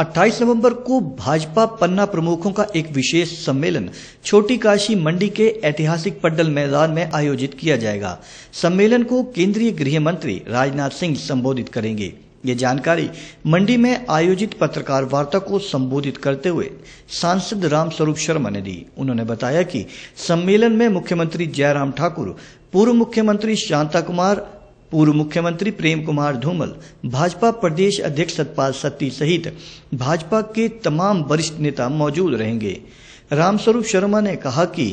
28 नवंबर को भाजपा पन्ना प्रमुखों का एक विशेष सम्मेलन छोटी काशी मंडी के ऐतिहासिक पड्डल मैदान में आयोजित किया जाएगा। सम्मेलन को केंद्रीय गृह मंत्री राजनाथ सिंह संबोधित करेंगे। ये जानकारी मंडी में आयोजित पत्रकार वार्ता को संबोधित करते हुए सांसद रामस्वरूप शर्मा ने दी। उन्होंने बताया कि सम्मेलन में मुख्यमंत्री जयराम ठाकुर, पूर्व मुख्यमंत्री शांता कुमार पूर्व मुख्यमंत्री प्रेम कुमार धूमल, भाजपा प्रदेश अध्यक्ष सतपाल सत्ती सहित भाजपा के तमाम वरिष्ठ नेता मौजूद रहेंगे। रामस्वरूप शर्मा ने कहा कि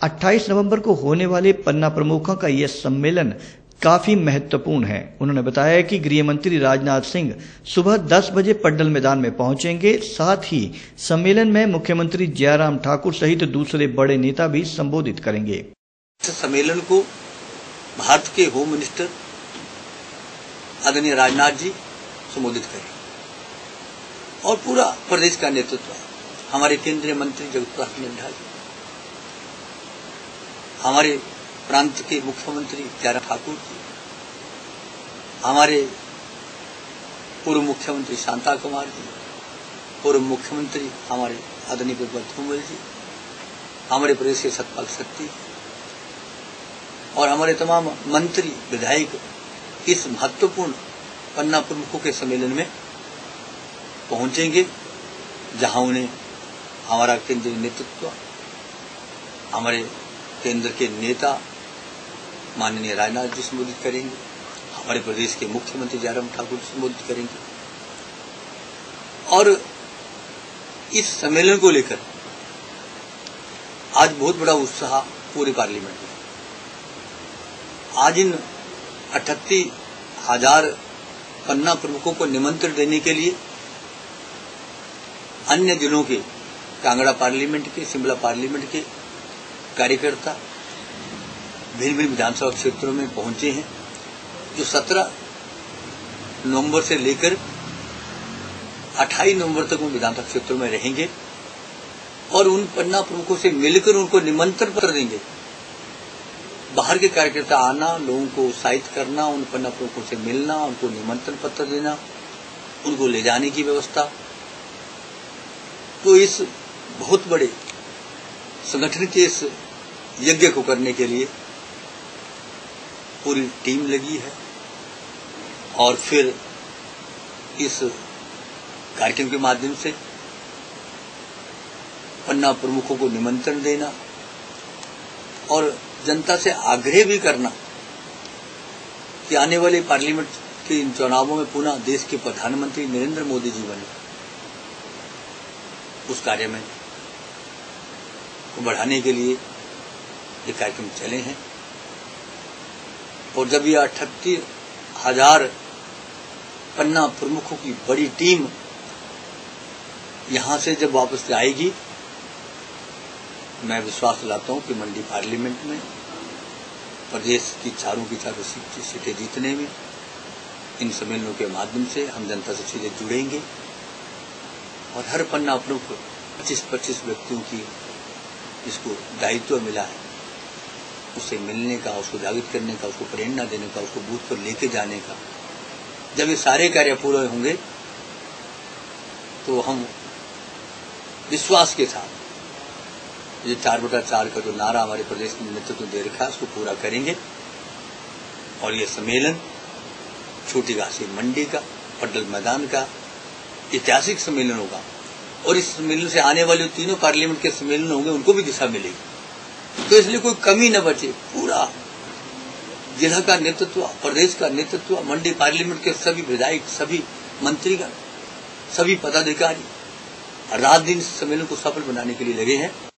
28 नवंबर को होने वाले पन्ना प्रमुखों का यह सम्मेलन काफ़ी महत्वपूर्ण है। उन्होंने बताया कि गृह मंत्री राजनाथ सिंह सुबह 10 बजे पड्डल मैदान में पहुँचेंगे। साथ ही सम्मेलन में मुख्यमंत्री जयराम ठाकुर सहित दूसरे बड़े नेता भी संबोधित करेंगे। सम्मेलन को भारत के होम मिनिस्टर आदरणीय राजनाथ जी संबोधित करें। और पूरा प्रदेश का नेतृत्व हमारे केंद्रीय मंत्री जगत प्रकाश नड्डा जी, हमारे प्रांत के मुख्यमंत्री जयराम ठाकुर जी, हमारे पूर्व मुख्यमंत्री शांता कुमार जी, पूर्व मुख्यमंत्री हमारे आदरणीय प्रभु धूमल जी, हमारे प्रदेश के सतपाल सत्ती और हमारे तमाम मंत्री, विधायक इस महत्वपूर्ण पन्ना प्रमुखों के सम्मेलन में पहुँचेंगे, जहाँ उन्हें हमारा केंद्रीय नेतृत्व, हमारे केंद्र के नेता, माननीय राजनाथ जी संबोधित करेंगे, हमारे प्रदेश के मुख्यमंत्री जयराम ठाकुर संबोधित करेंगे। और इस सम्मेलन को लेकर आज बहुत बड़ा उत्साह पूरे पार्लियामेंट में आज इन अठत्ती हज़ार पन्ना प्रमुखों को निमंत्रण देने के लिए, अन्य जिलों के, कांगड़ा पार्लियामेंट के, शिमला पार्लियामेंट के कार्यकर्ता भिन्न भिन्न विधानसभा क्षेत्रों में पहुँचे हैं, जो 17 नवंबर से लेकर 28 नवंबर तक उन विधानसभा क्षेत्रों में रहेंगे और उन पन्ना प्रमुखों से मिलकर उनको निमंत्रण पत्र देंगे। बाहर के कार्यकर्ता आना, लोगों को उत्साहित करना, उन पन्ना प्रमुखों से मिलना, उनको निमंत्रण पत्र देना, उनको ले जाने की व्यवस्था। तो इस बहुत बड़े संगठन के इस यज्ञ को करने के लिए पूरी टीम लगी है और फिर इस कार्यक्रम के माध्यम से पन्ना प्रमुखों को निमंत्रण देना और जनता से आग्रह भी करना कि आने वाले पार्लियामेंट के इन चुनावों में पुनः देश के प्रधानमंत्री नरेंद्र मोदी जी बने। उस कार्य में को बढ़ाने के लिए ये कार्यक्रम चले हैं। और जब ये अठत्तीस हज़ार पन्ना प्रमुखों की बड़ी टीम यहाँ से जब वापस जाएगी मैं विश्वास दिलाता हूँ कि मंडी पार्लियामेंट में, प्रदेश की चारों की चारों सीटें जीतने में, इन सम्मेलनों के माध्यम से हम जनता से सीधे जुड़ेंगे। और हर पन्ना प्रमुख पच्चीस पच्चीस व्यक्तियों की जिसको दायित्व मिला है उससे मिलने का, उसको जागृत करने का, उसको प्रेरणा देने का, उसको बूथ पर लेके जाने का। जब ये सारे कार्य पूरे होंगे तो हम विश्वास के साथ ये चार बटा चार का जो नारा हमारे प्रदेश में नेतृत्व दे रखा है, उसको पूरा करेंगे। और ये सम्मेलन, छोटी घासी मंडी का, पटल मैदान का, ऐतिहासिक सम्मेलन होगा। और इस सम्मेलन से आने वाले तीनों पार्लियामेंट के सम्मेलन होंगे, उनको भी दिशा मिलेगी। तो इसलिए कोई कमी न बचे, पूरा जिला का नेतृत्व, प्रदेश का नेतृत्व, मंडी पार्लियामेंट के सभी विधायक, सभी मंत्रीगण, सभी पदाधिकारी, रात दिन इस सम्मेलन को सफल बनाने के लिए लगे हैं।